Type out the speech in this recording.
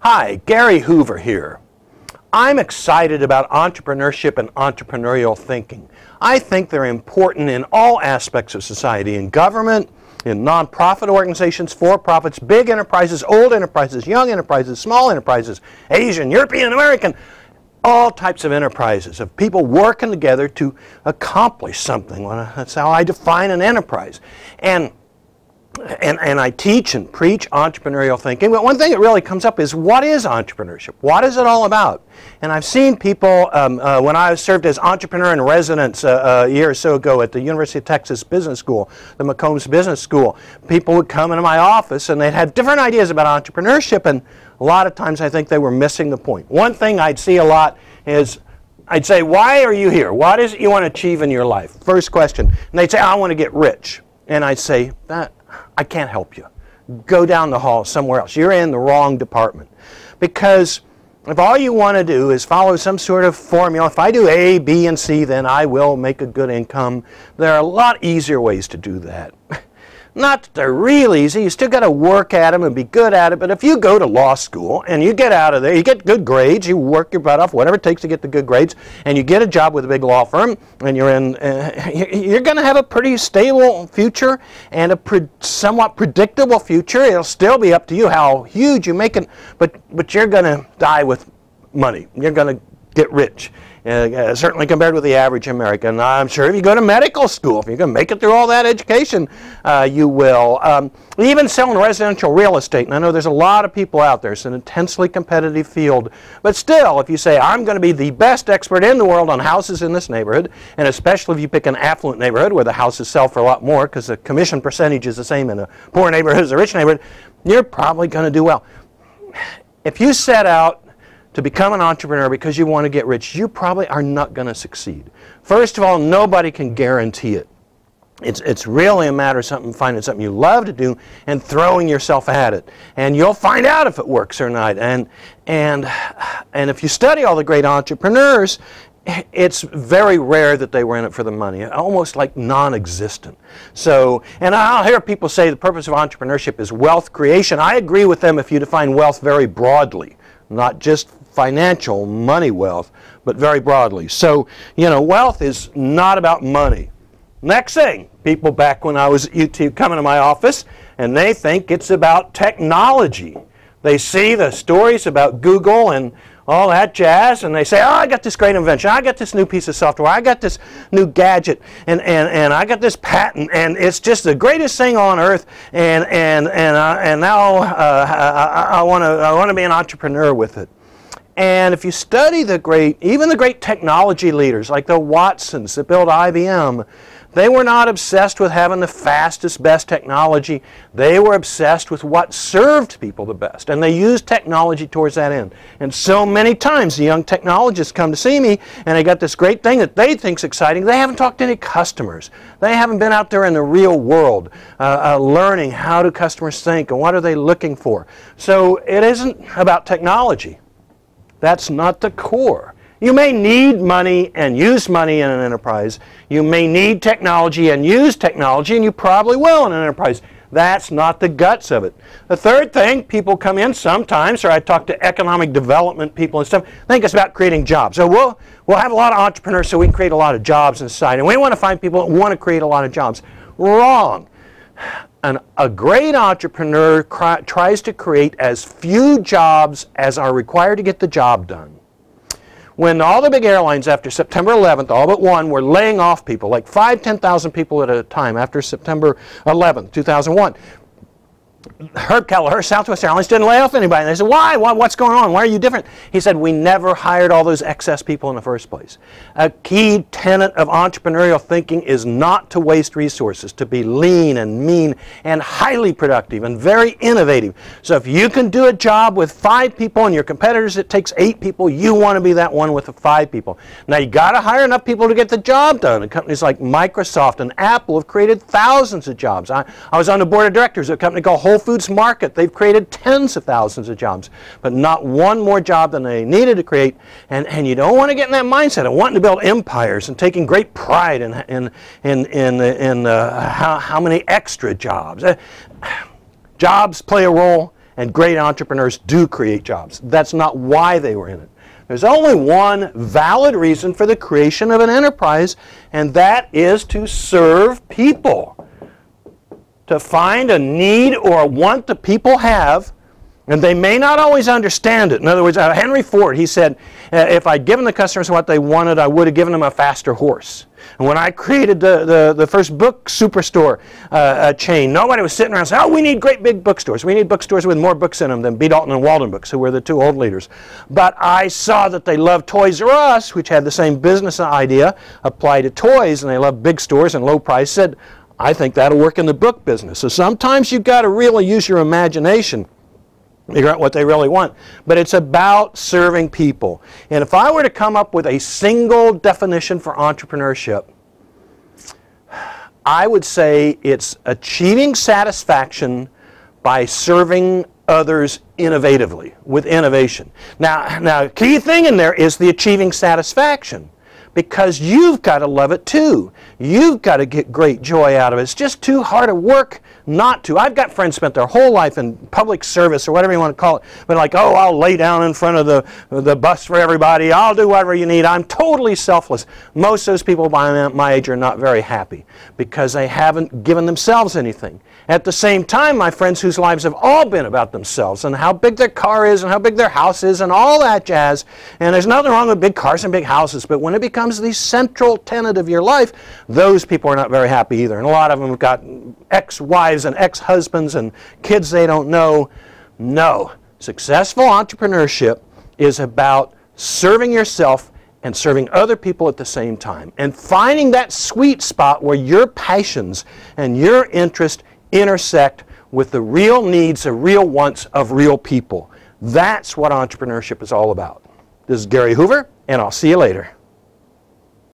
Hi, Gary Hoover here. I'm excited about entrepreneurship and entrepreneurial thinking. I think they're important in all aspects of society, in government, in nonprofit organizations, for-profits, big enterprises, old enterprises, young enterprises, small enterprises, Asian, European, American, all types of enterprises, of people working together to accomplish something. That's how I define an enterprise. And and, and I teach and preach entrepreneurial thinking, but one thing that really comes up is what is entrepreneurship? What is it all about? And I've seen people, um, uh, when I served as entrepreneur in residence uh, a year or so ago at the University of Texas Business School, the McCombs Business School, people would come into my office and they'd have different ideas about entrepreneurship, and a lot of times I think they were missing the point. One thing I'd see a lot is I'd say, why are you here? What is it you want to achieve in your life? First question. And they'd say, I want to get rich. And I'd say, that I can't help you. Go down the hall somewhere else. You're in the wrong department. Because if all you want to do is follow some sort of formula, if I do A, B, and C, then I will make a good income, there are a lot easier ways to do that. Not that they're real easy. You still got to work at them and be good at it. But if you go to law school and you get out of there, you get good grades, you work your butt off, whatever it takes to get the good grades, and you get a job with a big law firm, and you're in, uh, you're going to have a pretty stable future and a pre somewhat predictable future. It'll still be up to you how huge you make it, but but you're going to die with money. You're going to get rich. Uh, certainly compared with the average American. I'm sure if you go to medical school, if you can make it through all that education, uh, you will. Um, even selling residential real estate, and I know there's a lot of people out there, it's an intensely competitive field, but still, if you say, I'm going to be the best expert in the world on houses in this neighborhood, and especially if you pick an affluent neighborhood where the houses sell for a lot more because the commission percentage is the same in a poor neighborhood as a rich neighborhood, you're probably going to do well. If you set out to become an entrepreneur because you want to get rich, you probably are not going to succeed. First of all, nobody can guarantee it. It's, it's really a matter of something, finding something you love to do and throwing yourself at it. And you'll find out if it works or not. And, and, and if you study all the great entrepreneurs, it's very rare that they were in it for the money, almost like non-existent. So, and I'll hear people say the purpose of entrepreneurship is wealth creation. I agree with them if you define wealth very broadly, not just financial money wealth, but very broadly. So, you know, wealth is not about money. Next thing, people back when I was at UT come into my office and they think it's about technology. They see the stories about Google and all that jazz, and they say, oh, I got this great invention. I got this new piece of software. I got this new gadget, and, and, and I got this patent, and it's just the greatest thing on earth, and, and, and, uh, and now uh, I, I want to I wanna be an entrepreneur with it. And if you study the great, even the great technology leaders like the Watsons that built IBM, they were not obsessed with having the fastest, best technology. They were obsessed with what served people the best. And they used technology towards that end. And so many times the young technologists come to see me and they got this great thing that they think's exciting. They haven't talked to any customers. They haven't been out there in the real world uh, uh, learning how do customers think and what are they looking for. So it isn't about technology. That's not the core. You may need money and use money in an enterprise. You may need technology and use technology, and you probably will in an enterprise. That's not the guts of it. The third thing, people come in sometimes, or I talk to economic development people and stuff, think it's about creating jobs. So we'll, we'll have a lot of entrepreneurs so we can create a lot of jobs in society. And we want to find people that want to create a lot of jobs. Wrong an, a great entrepreneur tries to create as few jobs as are required to get the job done. When all the big airlines after September 11th, all but one, were laying off people, like 5, 10,000 people at a time after September 11th, 2001, Herb Kelleher, Southwest Airlines, didn't lay off anybody. They said, why? What's going on? Why are you different? He said, we never hired all those excess people in the first place. A key tenet of entrepreneurial thinking is not to waste resources, to be lean and mean and highly productive and very innovative. So if you can do a job with five people and your competitors, it takes eight people, you want to be that one with the five people. Now you got to hire enough people to get the job done. And companies like Microsoft and Apple have created thousands of jobs. I, I was on the board of directors of a company called Whole Foods Market. They've created tens of thousands of jobs, but not one more job than they needed to create. And, and you don't want to get in that mindset of wanting to build empires and taking great pride in, in, in, in, in uh, how, how many extra jobs. Uh, jobs play a role and great entrepreneurs do create jobs. That's not why they were in it. There's only one valid reason for the creation of an enterprise, and that is to serve people. To find a need or a want that people have, and they may not always understand it. In other words, uh, Henry Ford, he said, uh, if I'd given the customers what they wanted, I would have given them a faster horse. And when I created the, the, the first book superstore uh, chain, nobody was sitting around saying, oh, we need great big bookstores. We need bookstores with more books in them than B. Dalton and Waldenbooks, who were the two old leaders. But I saw that they loved Toys R Us, which had the same business idea, applied to toys, and they loved big stores and low price, said, I think that'll work in the book business. So sometimes you've got to really use your imagination figure out what they really want. But it's about serving people. And if I were to come up with a single definition for entrepreneurship, I would say it's achieving satisfaction by serving others innovatively, with innovation. Now, now, key thing in there is the achieving satisfaction because you've got to love it too. You've got to get great joy out of it. It's just too hard to work not to. I've got friends spent their whole life in public service or whatever you want to call it, but like, oh, I'll lay down in front of the, the bus for everybody. I'll do whatever you need. I'm totally selfless. Most of those people by my age are not very happy because they haven't given themselves anything. At the same time, my friends whose lives have all been about themselves and how big their car is and how big their house is and all that jazz. And there's nothing wrong with big cars and big houses, but when it becomes the central tenet of your life, those people are not very happy either. And a lot of them have got ex-wives and ex-husbands and kids they don't know. No. Successful entrepreneurship is about serving yourself and serving other people at the same time and finding that sweet spot where your passions and your interest intersect with the real needs, the real wants of real people. That's what entrepreneurship is all about. This is Gary Hoover, and I'll see you later.